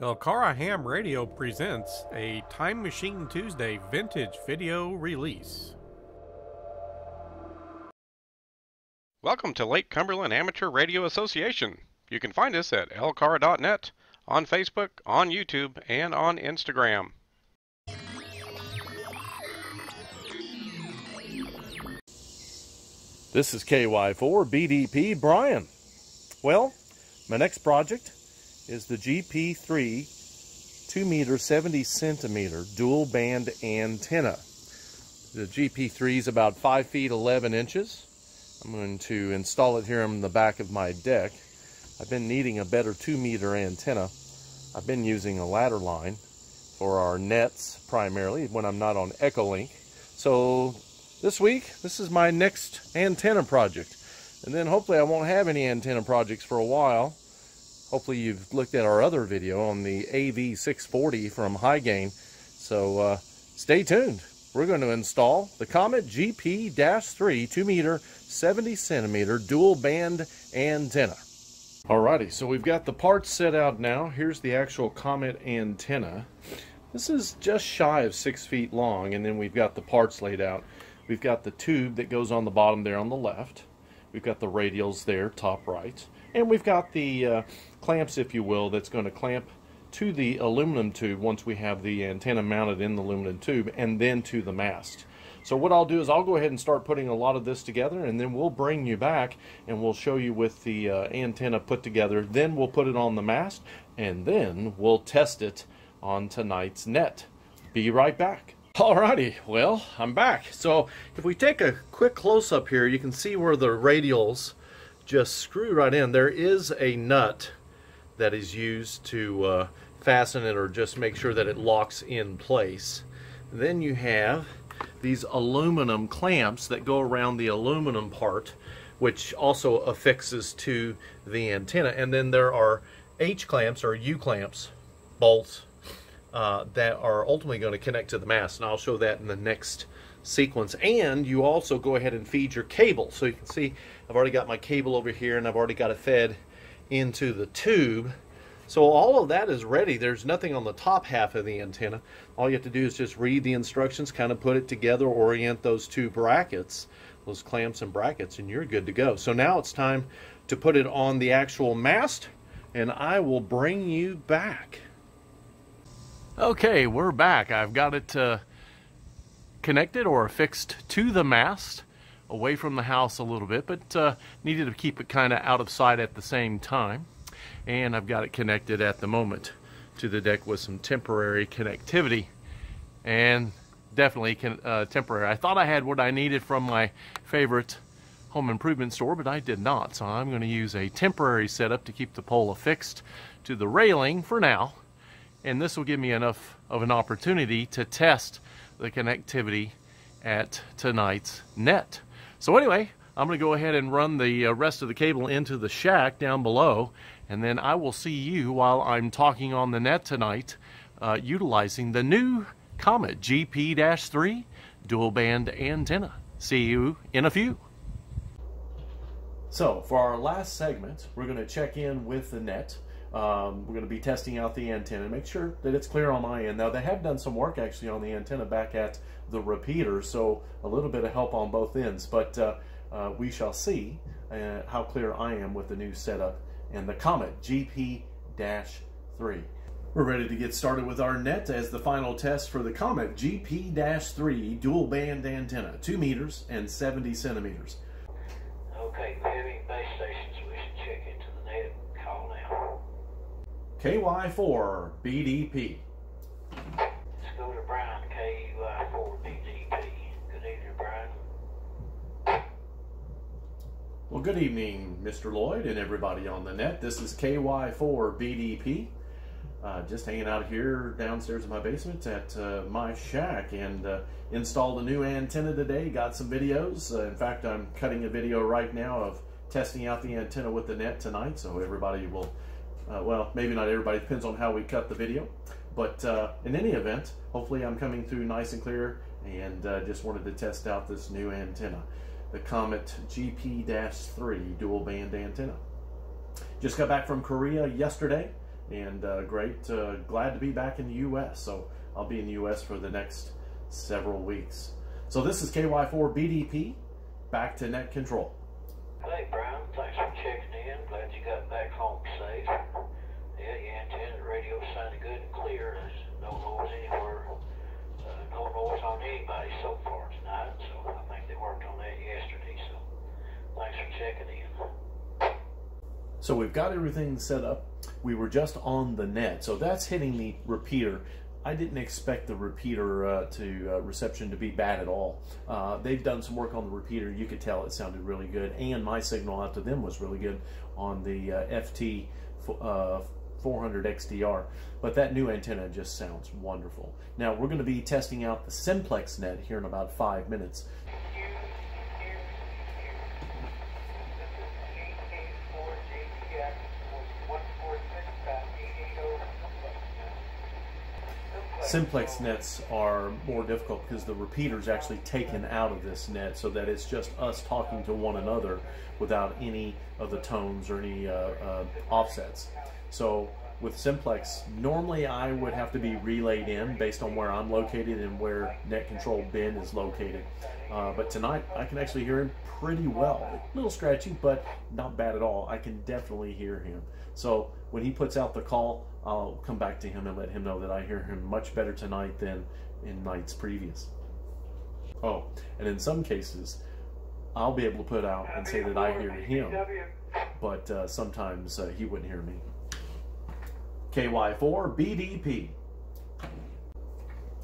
LCARA Ham Radio presents a Time Machine Tuesday vintage video release. Welcome to Lake Cumberland Amateur Radio Association. You can find us at lcara.net, on Facebook, on YouTube, and on Instagram. This is KY4 BDP Brian. Well, my next project is the GP3 2 meter 70 centimeter dual band antenna. The GP3 is about 5 feet 11 inches. I'm going to install it here on the back of my deck. I've been needing a better 2 meter antenna. I've been using a ladder line for our nets primarily when I'm not on Echolink. So this week, this is my next antenna project. And then hopefully I won't have any antenna projects for a while. Hopefully you've looked at our other video on the AV640 from Hy-Gain. So uh, stay tuned. We're going to install the Comet GP-3 2 meter 70 centimeter dual band antenna. Alrighty, so we've got the parts set out now. Here's the actual Comet antenna. This is just shy of six feet long, and then we've got the parts laid out. We've got the tube that goes on the bottom there on the left. We've got the radials there, top right. And we've got the uh, clamps, if you will, that's going to clamp to the aluminum tube once we have the antenna mounted in the aluminum tube and then to the mast. So what I'll do is I'll go ahead and start putting a lot of this together and then we'll bring you back and we'll show you with the uh, antenna put together. Then we'll put it on the mast and then we'll test it on tonight's net. Be right back. Alrighty, well, I'm back. So if we take a quick close-up here, you can see where the radials just screw right in. There is a nut that is used to uh, fasten it or just make sure that it locks in place. Then you have these aluminum clamps that go around the aluminum part which also affixes to the antenna. And then there are H clamps or U clamps, bolts, uh, that are ultimately going to connect to the mast. And I'll show that in the next sequence. And you also go ahead and feed your cable. So you can see I've already got my cable over here and I've already got it fed into the tube. So all of that is ready. There's nothing on the top half of the antenna. All you have to do is just read the instructions, kind of put it together, orient those two brackets, those clamps and brackets, and you're good to go. So now it's time to put it on the actual mast, and I will bring you back. Okay, we're back. I've got it uh, connected or affixed to the mast away from the house a little bit, but uh, needed to keep it kind of out of sight at the same time. And I've got it connected at the moment to the deck with some temporary connectivity. And definitely can, uh, temporary. I thought I had what I needed from my favorite home improvement store, but I did not. So I'm going to use a temporary setup to keep the pole affixed to the railing for now. And this will give me enough of an opportunity to test the connectivity at tonight's net. So anyway, I'm going to go ahead and run the uh, rest of the cable into the shack down below, and then I will see you while I'm talking on the net tonight, uh, utilizing the new Comet GP-3 dual band antenna. See you in a few. So for our last segment, we're going to check in with the net. Um, we're going to be testing out the antenna, make sure that it's clear on my end. Now they have done some work actually on the antenna back at the repeater, so a little bit of help on both ends. But uh, uh, we shall see uh, how clear I am with the new setup and the Comet GP-3. We're ready to get started with our net as the final test for the Comet GP-3 dual band antenna, 2 meters and 70 centimeters. Okay, we base stations we should check into the net call now. KY4 BDP. Scooter Brown, KUI4 BGP. Good evening, Brian. Well, good evening, Mr. Lloyd and everybody on the net. This is KY4 BDP. Uh, just hanging out here downstairs in my basement at uh, my shack and uh, installed a new antenna today. Got some videos. Uh, in fact, I'm cutting a video right now of testing out the antenna with the net tonight, so everybody will, uh, well, maybe not everybody, depends on how we cut the video. But uh, in any event, hopefully I'm coming through nice and clear and just wanted to test out this new antenna, the Comet GP-3 dual band antenna. Just got back from Korea yesterday and uh, great. Uh, glad to be back in the U.S. So I'll be in the U.S. for the next several weeks. So this is KY4 BDP. Back to net control. Hey, Brown, thanks for checking in. Glad you got back home safe. Yeah, your antenna and radio sounded good and clear. There's no noise anywhere, uh, no noise on anybody so far tonight. So I think they worked on that yesterday. So So we've got everything set up. We were just on the net. So that's hitting the repeater. I didn't expect the repeater uh, to uh, reception to be bad at all. Uh, they've done some work on the repeater. You could tell it sounded really good, and my signal out to them was really good on the uh, FT uh, 400 XDR. But that new antenna just sounds wonderful. Now we're going to be testing out the Simplex net here in about five minutes. Simplex nets are more difficult because the repeater is actually taken out of this net so that it's just us talking to one another without any of the tones or any uh, uh, offsets. So with Simplex, normally I would have to be relayed in based on where I'm located and where net control Ben is located. Uh, but tonight I can actually hear him pretty well. A little scratchy, but not bad at all. I can definitely hear him. So when he puts out the call, I'll come back to him and let him know that I hear him much better tonight than in nights previous. Oh, and in some cases, I'll be able to put out and say that I hear him, but uh, sometimes uh, he wouldn't hear me. KY4 BDP.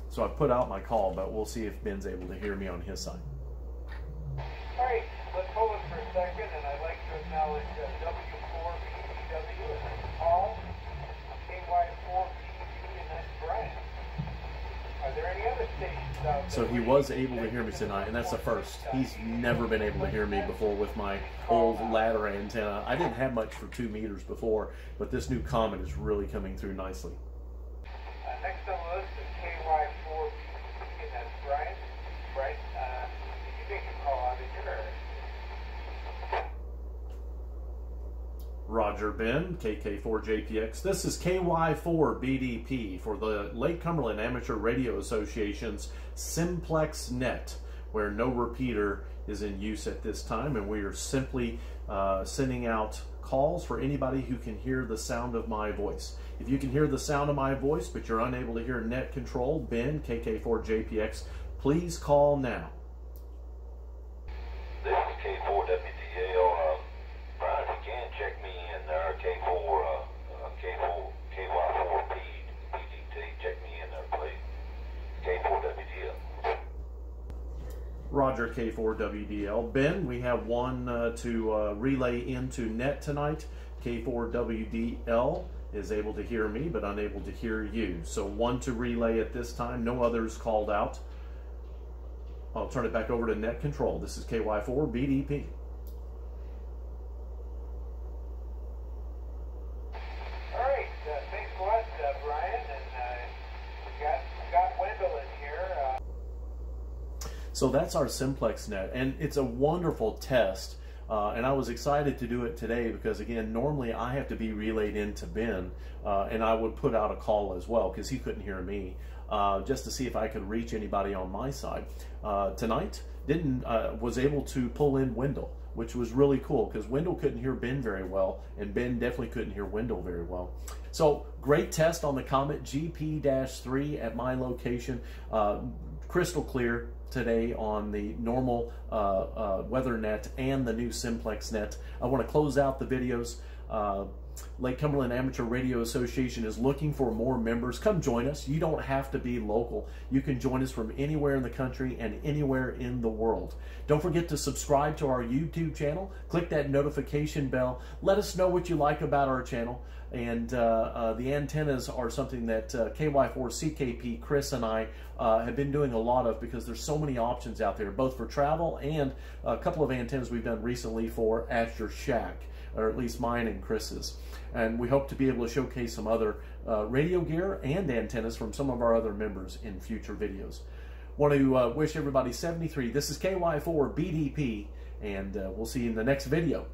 So I put out my call, but we'll see if Ben's able to hear me on his side. All right, let's hold it for a second, and I'd like to acknowledge uh, W4BTW and Paul, KY4BTV, and that's Brian. Are there any other stations out there? So he was able to hear me tonight, and that's the first. He's never been able to hear me before with my old ladder antenna. I didn't have much for two meters before, but this new Comet is really coming through nicely. Uh, next on the list is KY4BTV, and that's Brian. Brian, uh, did you make a call out of your Roger Ben, KK4JPX. This is KY4BDP for the Lake Cumberland Amateur Radio Association's Simplex Net, where no repeater is in use at this time, and we are simply uh, sending out calls for anybody who can hear the sound of my voice. If you can hear the sound of my voice, but you're unable to hear net control, Ben, KK4JPX, please call now. This is K4WDL. Uh, Brian, if you can, check me in there. K4, uh, uh, K4, KY4P, PDT. Check me in there, please. K4WDL. Roger K4WDL. Ben, we have one uh, to uh, relay into net tonight. K4WDL is able to hear me but unable to hear you. So one to relay at this time, no others called out. I'll turn it back over to net control. This is KY4 BDP. All right, uh, thanks a lot, uh, Brian, and uh, we got we got Wendell in here. Uh, So that's our simplex net, and it's a wonderful test. Uh, and I was excited to do it today because, again, normally I have to be relayed into Ben, uh, and I would put out a call as well because he couldn't hear me, uh, just to see if I could reach anybody on my side. Uh, tonight, didn't uh, was able to pull in Wendell, which was really cool because Wendell couldn't hear Ben very well, and Ben definitely couldn't hear Wendell very well. So great test on the Comet GP-3 at my location, uh, crystal clear today on the normal uh, uh, weather net and the new simplex net. I want to close out the videos. Uh, Lake Cumberland Amateur Radio Association is looking for more members. Come join us. You don't have to be local. You can join us from anywhere in the country and anywhere in the world. Don't forget to subscribe to our YouTube channel. Click that notification bell. Let us know what you like about our channel. And uh, uh, the antennas are something that uh, KY4CKP, Chris and I have been doing a lot of because there's so many options out there, both for travel and a couple of antennas we've done recently for Azure Shack or at least mine and Chris's. And we hope to be able to showcase some other uh, radio gear and antennas from some of our other members in future videos. Want to uh, wish everybody 73. This is KY4 BDP, and uh, we'll see you in the next video.